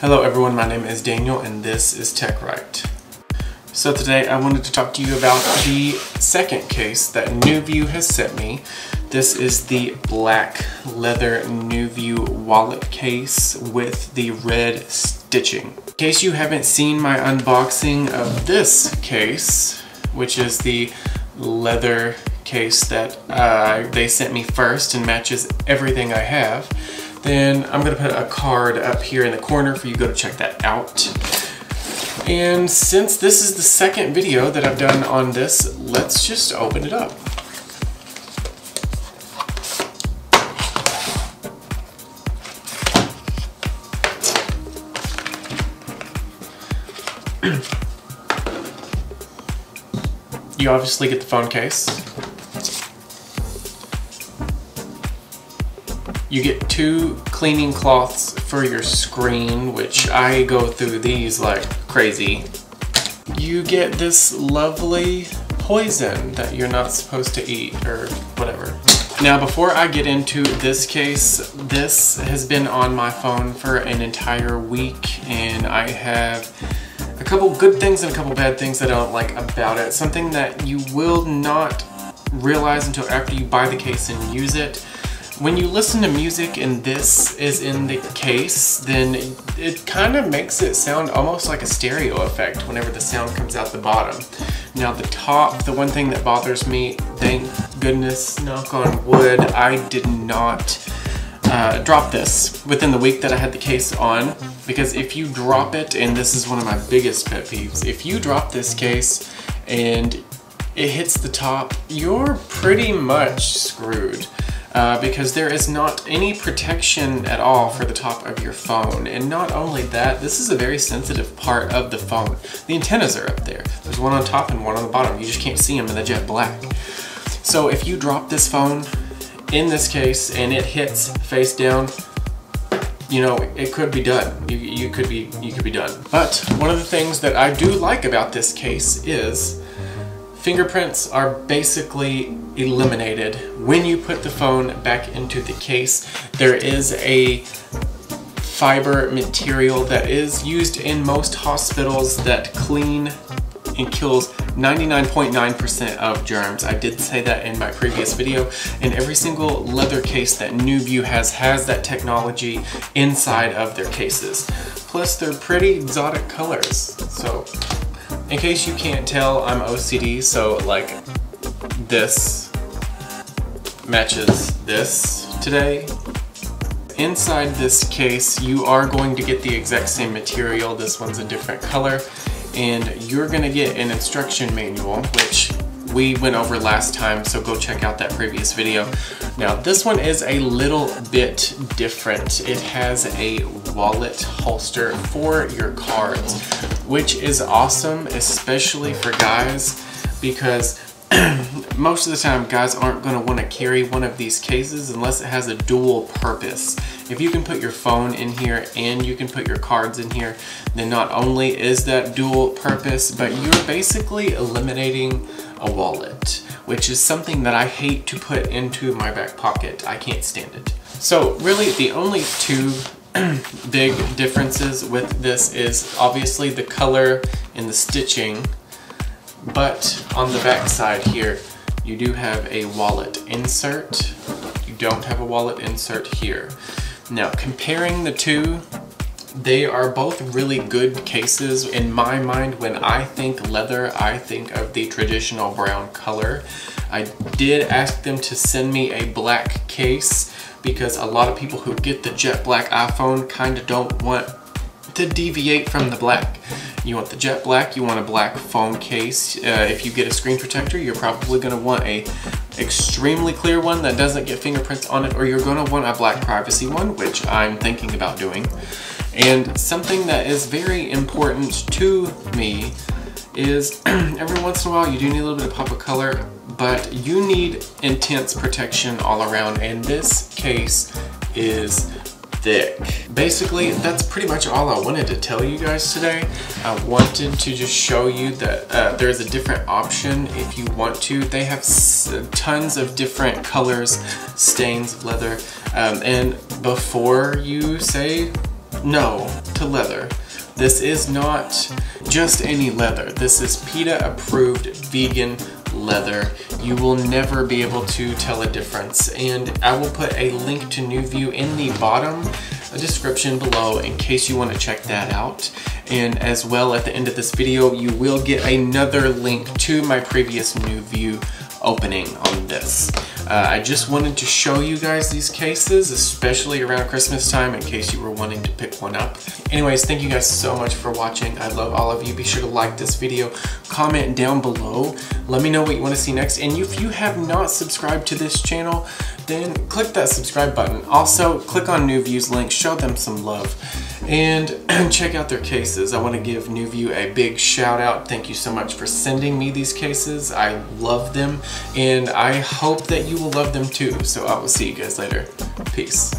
Hello everyone, my name is Daniel and this is TechWright. So today I wanted to talk to you about the second case that NueVue has sent me. This is the black leather NueVue wallet case with the red stitching. In case you haven't seen my unboxing of this case, which is the leather case that uh, they sent me first and matches everything I have, then I'm gonna put a card up here in the corner for you to go to check that out. And since this is the second video that I've done on this, let's just open it up. you obviously get the phone case. You get two cleaning cloths for your screen, which I go through these like crazy. You get this lovely poison that you're not supposed to eat or whatever. Now before I get into this case, this has been on my phone for an entire week and I have a couple good things and a couple bad things that I don't like about it. Something that you will not realize until after you buy the case and use it when you listen to music and this is in the case, then it, kind of makes it sound almost like a stereo effect whenever the sound comes out the bottom. Now the top, the one thing that bothers me, thank goodness, knock on wood, I did not uh, drop this within the week that I had the case on because if you drop it, and this is one of my biggest pet peeves, if you drop this case and it hits the top, you're pretty much screwed uh, because there is not any protection at all for the top of your phone. And not only that, this is a very sensitive part of the phone. The antennas are up there. There's one on top and one on the bottom. You just can't see them in the jet black. So if you drop this phone in this case and it hits face down, you know, it could be done. You, you could be you could be done. But one of the things that I do like about this case is Fingerprints are basically eliminated when you put the phone back into the case. There is a fiber material that is used in most hospitals that clean and kills 99.9% .9 of germs. I did say that in my previous video and every single leather case that NueVue has has that technology inside of their cases. Plus they're pretty exotic colors. So in case you can't tell, I'm OCD, so like this matches this today. Inside this case, you are going to get the exact same material. This one's a different color. And you're gonna get an instruction manual, which we went over last time, so go check out that previous video. Now this one is a little bit different. It has a wallet holster for your cards, which is awesome, especially for guys, because most of the time guys aren't going to want to carry one of these cases unless it has a dual purpose. If you can put your phone in here and you can put your cards in here, then not only is that dual purpose, but you're basically eliminating a wallet, which is something that I hate to put into my back pocket. I can't stand it. So really the only two big differences with this is obviously the color and the stitching, but on the back side here, you do have a wallet insert. You don't have a wallet insert here. Now, comparing the two, they are both really good cases. In my mind, when I think leather, I think of the traditional brown color. I did ask them to send me a black case because a lot of people who get the jet black iPhone kind of don't want to deviate from the black. You want the jet black, you want a black phone case. Uh, if you get a screen protector, you're probably gonna want a extremely clear one that doesn't get fingerprints on it, or you're gonna want a black privacy one, which I'm thinking about doing. And something that is very important to me is every once in a while you do need a little bit of pop of color, but you need intense protection all around, and this case is thick. Basically, that's pretty much all I wanted to tell you guys today. I wanted to just show you that uh, there's a different option if you want to. They have tons of different colors, stains, leather, um, and before you say no to leather. This is not just any leather. This is PETA approved vegan leather. You will never be able to tell a difference. And I will put a link to NueVue in the bottom description below in case you want to check that out. And as well at the end of this video, you will get another link to my previous NueVue opening on this. Uh, I just wanted to show you guys these cases, especially around Christmas time in case you were wanting to pick one up. Anyways, thank you guys so much for watching. I love all of you. Be sure to like this video, comment down below. Let me know what you want to see next. And if you have not subscribed to this channel, then click that subscribe button. Also, click on NueVue's link, show them some love, and check out their cases. I want to give NueVue a big shout out. Thank you so much for sending me these cases. I love them, and I hope that you will love them too. So I will see you guys later. Peace.